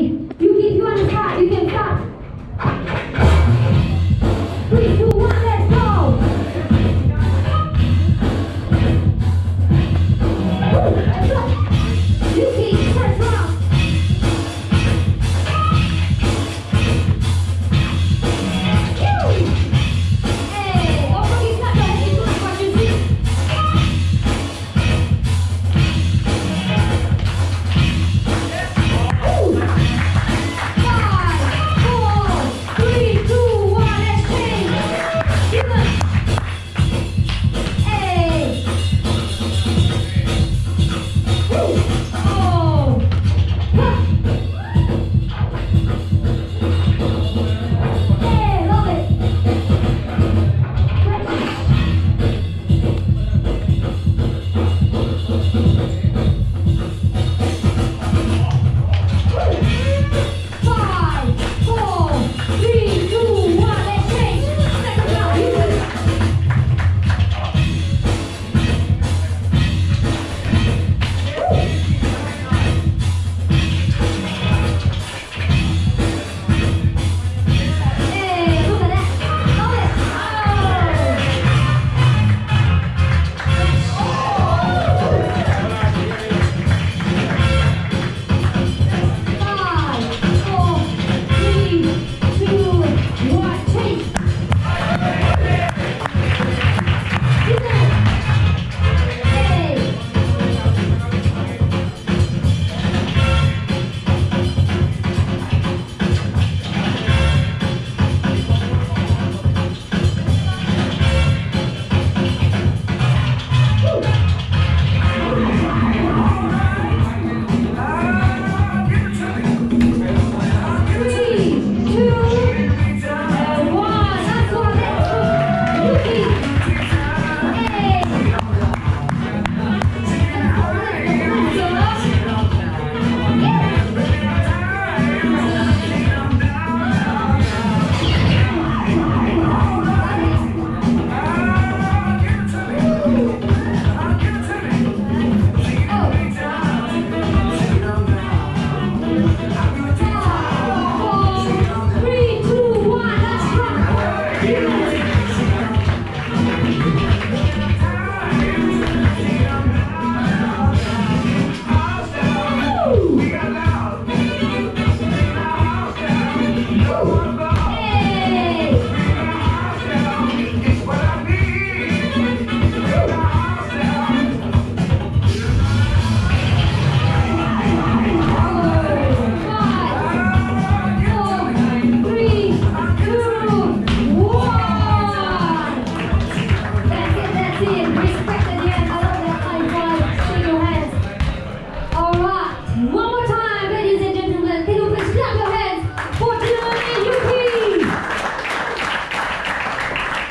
You can, you can stop, you can stop. Please do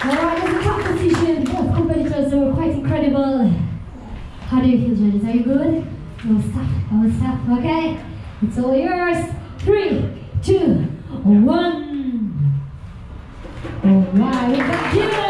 Alright, it's a tough position. Both competitors—they were quite incredible. How do you feel, judges? Are you good? I was tough. I was tough. Okay. It's all yours. Three, two, one. Alright, we've.